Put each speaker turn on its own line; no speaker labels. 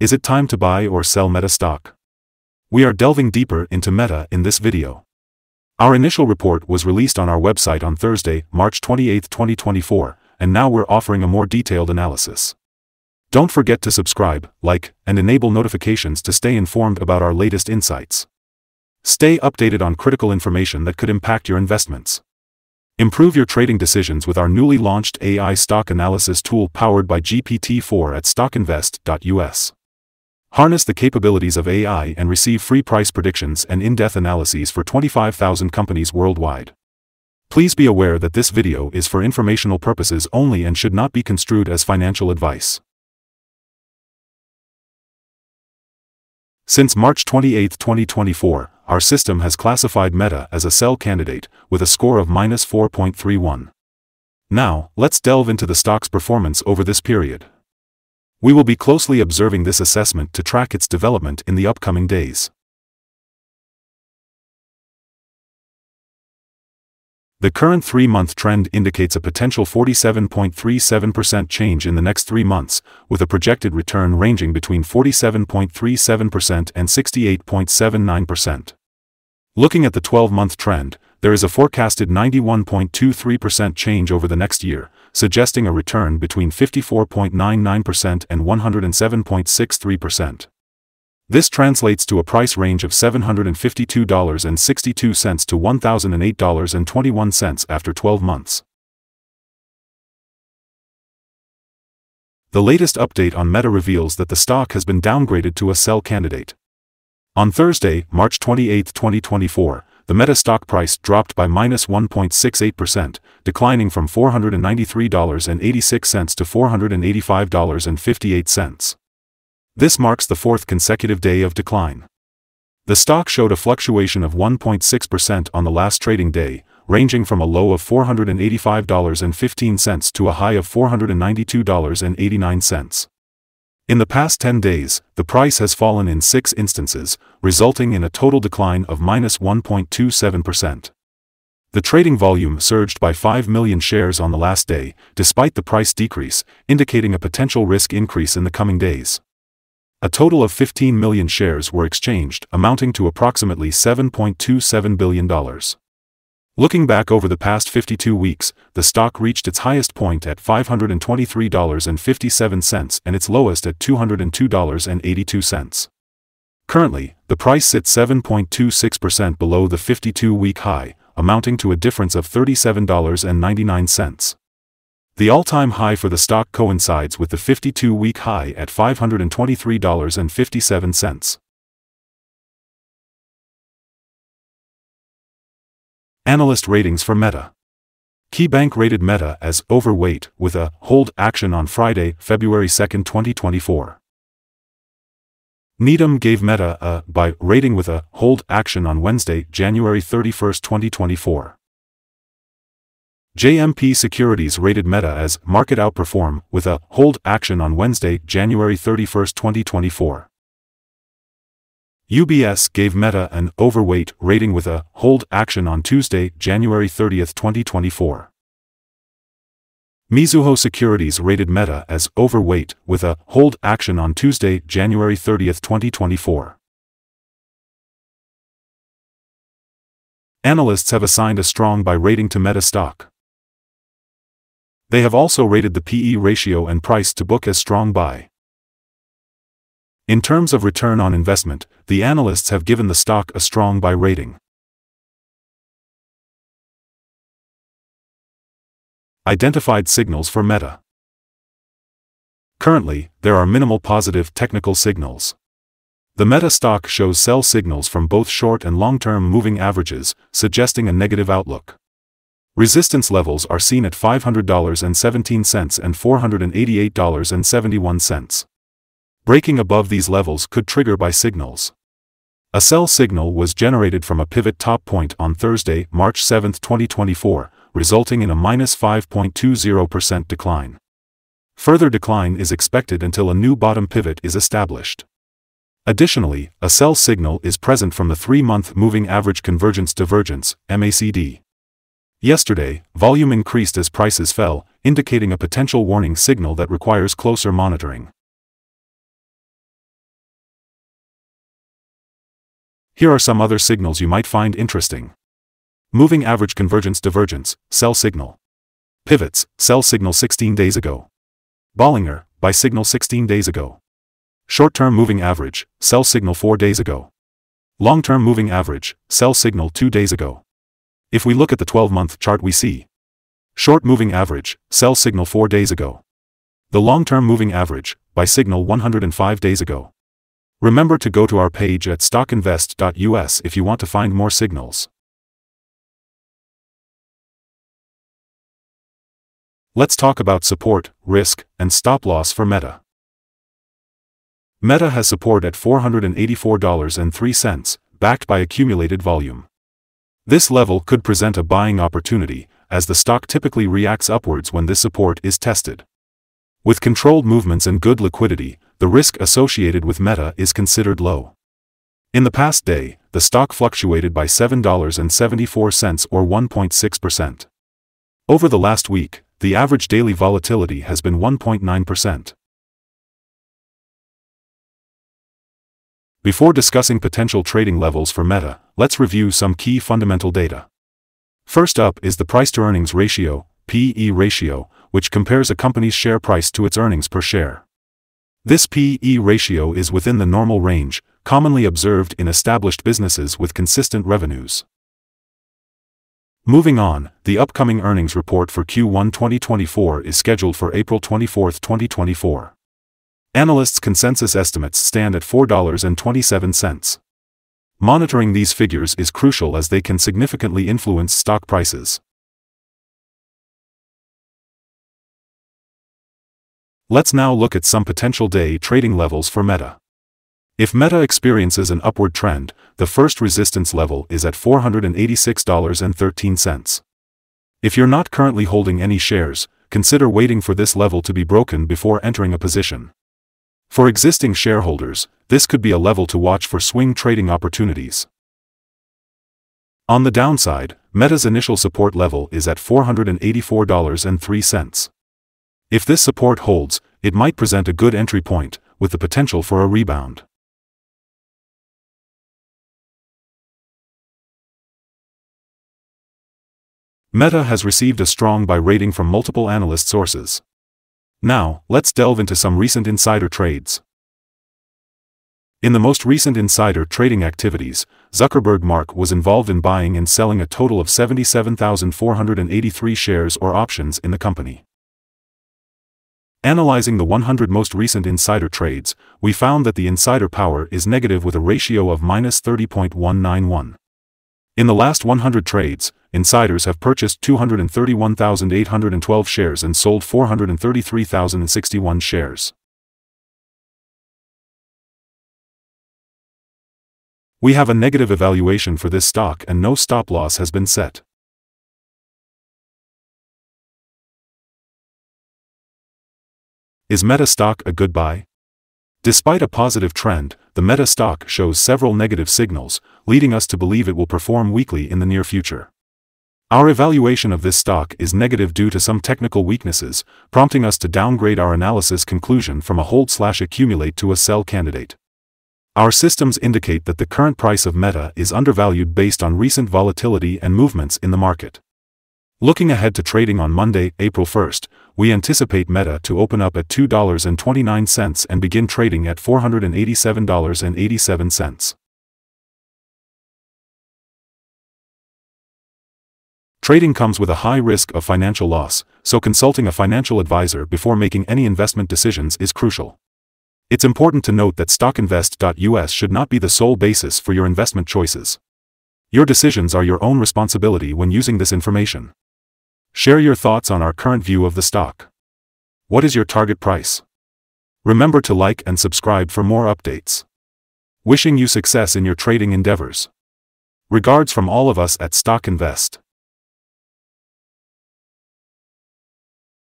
Is it time to buy or sell Meta stock? We are delving deeper into Meta in this video. Our initial report was released on our website on Thursday, March 28, 2024, and now we're offering a more detailed analysis. Don't forget to subscribe, like, and enable notifications to stay informed about our latest insights. Stay updated on critical information that could impact your investments. Improve your trading decisions with our newly launched AI stock analysis tool powered by GPT-4 at stockinvest.us. Harness the capabilities of AI and receive free price predictions and in-depth analyses for 25,000 companies worldwide. Please be aware that this video is for informational purposes only and should not be construed as financial advice. Since March 28, 2024, our system has classified Meta as a sell candidate, with a score of minus 4.31. Now, let's delve into the stock's performance over this period. We will be closely observing this assessment to track its development in the upcoming days. The current three-month trend indicates a potential 47.37% change in the next three months, with a projected return ranging between 47.37% and 68.79%. Looking at the 12-month trend, there is a forecasted 91.23% change over the next year, suggesting a return between 54.99% and 107.63%. This translates to a price range of $752.62 to $1,008.21 after 12 months. The latest update on Meta reveals that the stock has been downgraded to a sell candidate. On Thursday, March 28, 2024, the Meta stock price dropped by minus 1.68%, declining from $493.86 to $485.58. This marks the fourth consecutive day of decline. The stock showed a fluctuation of 1.6% on the last trading day, ranging from a low of $485.15 to a high of $492.89. In the past 10 days, the price has fallen in six instances, resulting in a total decline of minus 1.27%. The trading volume surged by 5 million shares on the last day, despite the price decrease, indicating a potential risk increase in the coming days. A total of 15 million shares were exchanged, amounting to approximately $7.27 billion. Looking back over the past 52 weeks, the stock reached its highest point at $523.57 and its lowest at $202.82. Currently, the price sits 7.26% below the 52-week high, amounting to a difference of $37.99. The all-time high for the stock coincides with the 52-week high at $523.57. Analyst ratings for Meta. KeyBank rated Meta as overweight with a hold action on Friday, February 2, 2024. Needham gave Meta a buy rating with a hold action on Wednesday, January 31, 2024. JMP Securities rated Meta as market outperform with a hold action on Wednesday, January 31, 2024. UBS gave Meta an overweight rating with a hold action on Tuesday, January 30, 2024. Mizuho Securities rated Meta as overweight with a hold action on Tuesday, January 30, 2024. Analysts have assigned a strong buy rating to Meta stock. They have also rated the PE ratio and price to book as strong buy. In terms of return on investment, the analysts have given the stock a strong buy rating. Identified signals for Meta. Currently, there are minimal positive technical signals. The Meta stock shows sell signals from both short and long-term moving averages, suggesting a negative outlook. Resistance levels are seen at $500.17 and $488.71. Breaking above these levels could trigger buy signals. A sell signal was generated from a pivot top point on Thursday, March 7, 2024, resulting in a minus 5.20% decline. Further decline is expected until a new bottom pivot is established. Additionally, a sell signal is present from the three-month Moving Average Convergence Divergence MACD. Yesterday, volume increased as prices fell, indicating a potential warning signal that requires closer monitoring. Here are some other signals you might find interesting. Moving average convergence divergence, sell signal. Pivots, sell signal 16 days ago. Bollinger, buy signal 16 days ago. Short-term moving average, sell signal 4 days ago. Long-term moving average, sell signal 2 days ago. If we look at the 12-month chart we see. Short moving average, sell signal 4 days ago. The long-term moving average, buy signal 105 days ago. Remember to go to our page at stockinvest.us if you want to find more signals. Let's talk about support, risk, and stop loss for Meta. Meta has support at $484.03, backed by accumulated volume. This level could present a buying opportunity, as the stock typically reacts upwards when this support is tested. With controlled movements and good liquidity, the risk associated with Meta is considered low. In the past day, the stock fluctuated by $7.74 or 1.6%. Over the last week, the average daily volatility has been 1.9%. Before discussing potential trading levels for Meta, let's review some key fundamental data. First up is the price-to-earnings ratio, PE ratio, which compares a company's share price to its earnings per share. This PE ratio is within the normal range, commonly observed in established businesses with consistent revenues. Moving on, the upcoming earnings report for Q1 2024 is scheduled for April 24, 2024. Analysts' consensus estimates stand at $4.27. Monitoring these figures is crucial as they can significantly influence stock prices. Let's now look at some potential day trading levels for Meta. If Meta experiences an upward trend, the first resistance level is at $486.13. If you're not currently holding any shares, consider waiting for this level to be broken before entering a position. For existing shareholders, this could be a level to watch for swing trading opportunities. On the downside, Meta's initial support level is at $484.03. If this support holds, it might present a good entry point, with the potential for a rebound. Meta has received a strong buy rating from multiple analyst sources. Now, let's delve into some recent insider trades. In the most recent insider trading activities, Zuckerberg Mark was involved in buying and selling a total of 77,483 shares or options in the company. Analyzing the 100 most recent insider trades, we found that the insider power is negative with a ratio of minus 30.191. In the last 100 trades, insiders have purchased 231,812 shares and sold 433,061 shares. We have a negative evaluation for this stock and no stop loss has been set. Is Meta stock a good buy? Despite a positive trend, the Meta stock shows several negative signals, leading us to believe it will perform weakly in the near future. Our evaluation of this stock is negative due to some technical weaknesses, prompting us to downgrade our analysis conclusion from a hold slash accumulate to a sell candidate. Our systems indicate that the current price of Meta is undervalued based on recent volatility and movements in the market. Looking ahead to trading on Monday, April 1st, we anticipate Meta to open up at $2.29 and begin trading at $487.87. Trading comes with a high risk of financial loss, so consulting a financial advisor before making any investment decisions is crucial. It's important to note that stockinvest.us should not be the sole basis for your investment choices. Your decisions are your own responsibility when using this information. Share your thoughts on our current view of the stock. What is your target price? Remember to like and subscribe for more updates. Wishing you success in your trading endeavors. Regards from all of us at Stock Invest.